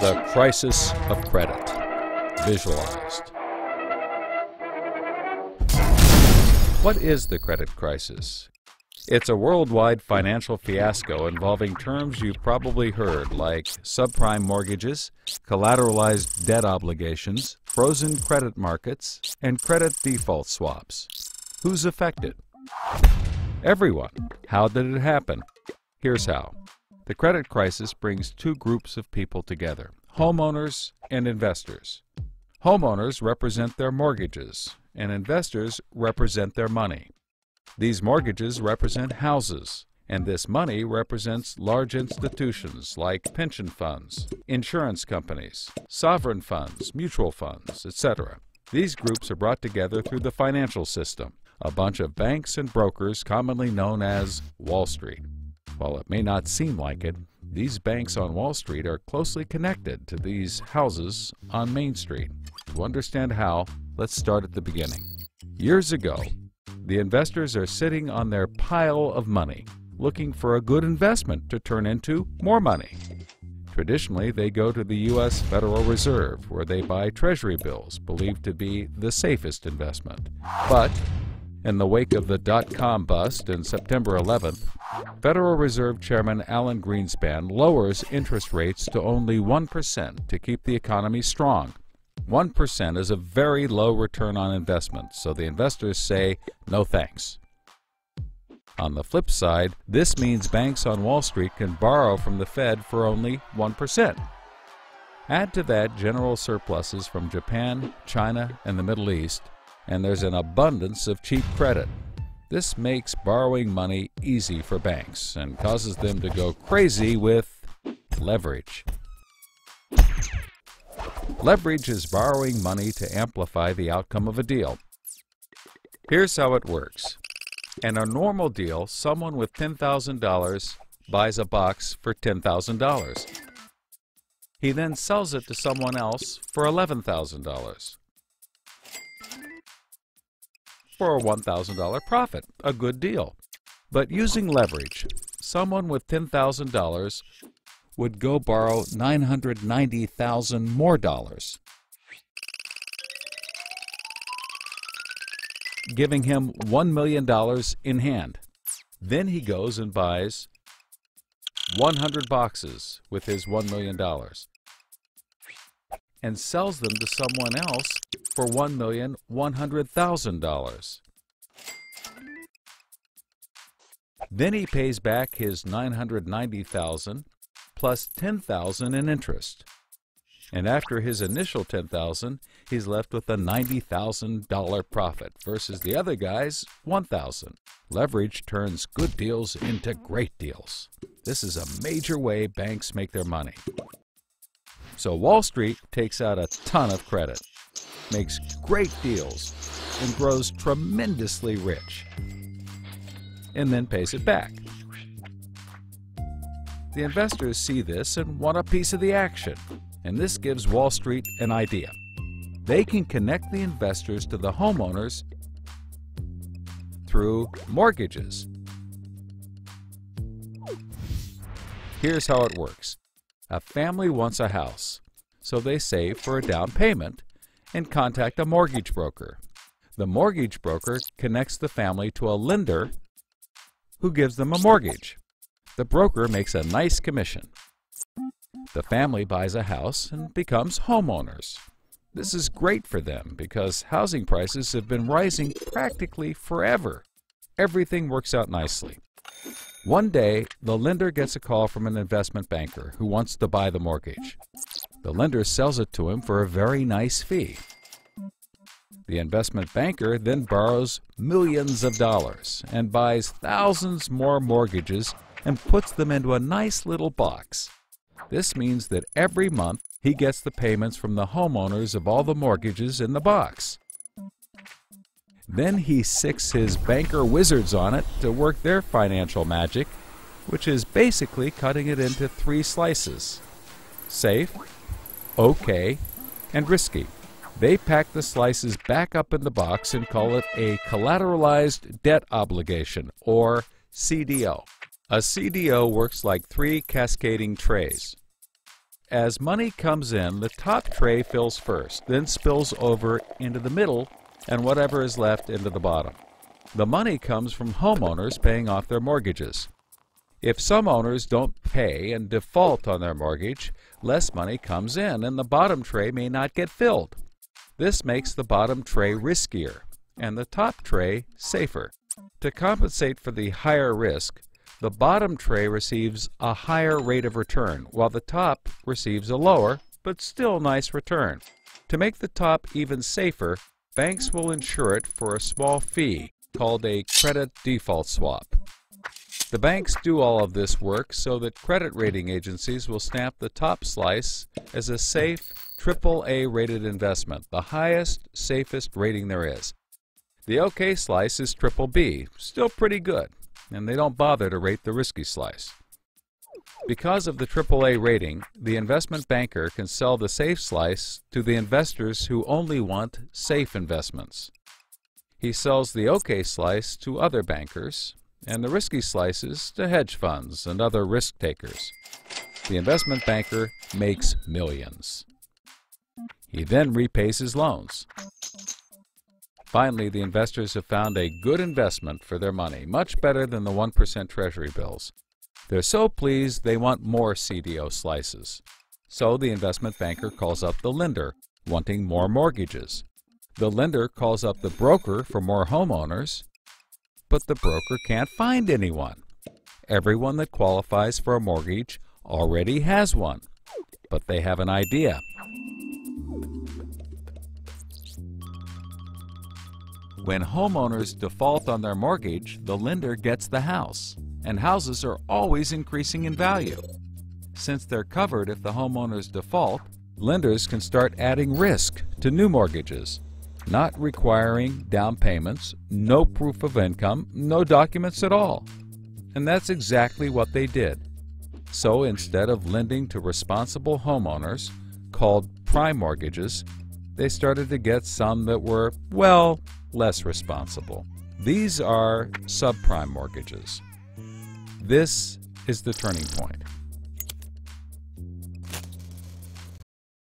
The crisis of credit. Visualized. What is the credit crisis? It's a worldwide financial fiasco involving terms you've probably heard like subprime mortgages, collateralized debt obligations, frozen credit markets, and credit default swaps. Who's affected? Everyone. How did it happen? Here's how. The credit crisis brings two groups of people together homeowners and investors. Homeowners represent their mortgages, and investors represent their money. These mortgages represent houses, and this money represents large institutions like pension funds, insurance companies, sovereign funds, mutual funds, etc. These groups are brought together through the financial system, a bunch of banks and brokers commonly known as Wall Street. While it may not seem like it, these banks on Wall Street are closely connected to these houses on Main Street. To understand how, let's start at the beginning. Years ago, the investors are sitting on their pile of money, looking for a good investment to turn into more money. Traditionally, they go to the U.S. Federal Reserve, where they buy Treasury bills, believed to be the safest investment. But in the wake of the dot com bust in September 11th, Federal Reserve Chairman Alan Greenspan lowers interest rates to only 1% to keep the economy strong. 1% is a very low return on investment, so the investors say no thanks. On the flip side, this means banks on Wall Street can borrow from the Fed for only 1%. Add to that general surpluses from Japan, China, and the Middle East, and there's an abundance of cheap credit. This makes borrowing money easy for banks and causes them to go crazy with leverage. Leverage is borrowing money to amplify the outcome of a deal. Here's how it works. In a normal deal, someone with $10,000 buys a box for $10,000. He then sells it to someone else for $11,000 for a $1,000 profit, a good deal. But using leverage, someone with $10,000 would go borrow 990,000 more dollars, giving him $1 million in hand. Then he goes and buys 100 boxes with his $1 million and sells them to someone else for $1,100,000. Then he pays back his 990,000 plus 10,000 in interest. And after his initial 10,000, he's left with a $90,000 profit versus the other guy's 1,000. Leverage turns good deals into great deals. This is a major way banks make their money. So Wall Street takes out a ton of credit, makes great deals, and grows tremendously rich, and then pays it back. The investors see this and want a piece of the action, and this gives Wall Street an idea. They can connect the investors to the homeowners through mortgages. Here's how it works. A family wants a house, so they save for a down payment and contact a mortgage broker. The mortgage broker connects the family to a lender who gives them a mortgage. The broker makes a nice commission. The family buys a house and becomes homeowners. This is great for them because housing prices have been rising practically forever. Everything works out nicely. One day, the lender gets a call from an investment banker who wants to buy the mortgage. The lender sells it to him for a very nice fee. The investment banker then borrows millions of dollars and buys thousands more mortgages and puts them into a nice little box. This means that every month he gets the payments from the homeowners of all the mortgages in the box. Then he sicks his banker wizards on it to work their financial magic, which is basically cutting it into three slices safe, okay, and risky. They pack the slices back up in the box and call it a collateralized debt obligation, or CDO. A CDO works like three cascading trays. as money comes in, the top tray fills first, then spills over into the middle, and whatever is left into the bottom. The money comes from homeowners paying off their mortgages. If some owners don't pay and default on their mortgage, less money comes in and the bottom tray may not get filled. This makes the bottom tray riskier and the top tray safer. To compensate for the higher risk, the bottom tray receives a higher rate of return, while the top receives a lower, but still nice return. To make the top even safer, banks will insure it for a small fee called a credit default swap. The banks do all of this work so that credit rating agencies will stamp the top slice as a safe, AAA rated investment, the highest, safest rating there is. The OK slice is triple B, still pretty good, and they don't bother to rate the risky slice. Because of the AAA rating, the investment banker can sell the safe slice to the investors who only want safe investments. He sells the OK slice to other bankers, and the risky slices to hedge funds and other risk takers. The investment banker makes millions. He then repays his loans. Finally, the investors have found a good investment for their money, much better than the 1% Treasury bills. They're so pleased they want more CDO slices. So the investment banker calls up the lender, wanting more mortgages. The lender calls up the broker for more homeowners, but the broker can't find anyone. Everyone that qualifies for a mortgage already has one, but they have an idea. When homeowners default on their mortgage, the lender gets the house, and houses are always increasing in value. Since they're covered if the homeowners default, lenders can start adding risk to new mortgages not requiring down payments, no proof of income, no documents at all. And that's exactly what they did. So instead of lending to responsible homeowners, called prime mortgages, they started to get some that were, well, less responsible. These are subprime mortgages. This is the turning point.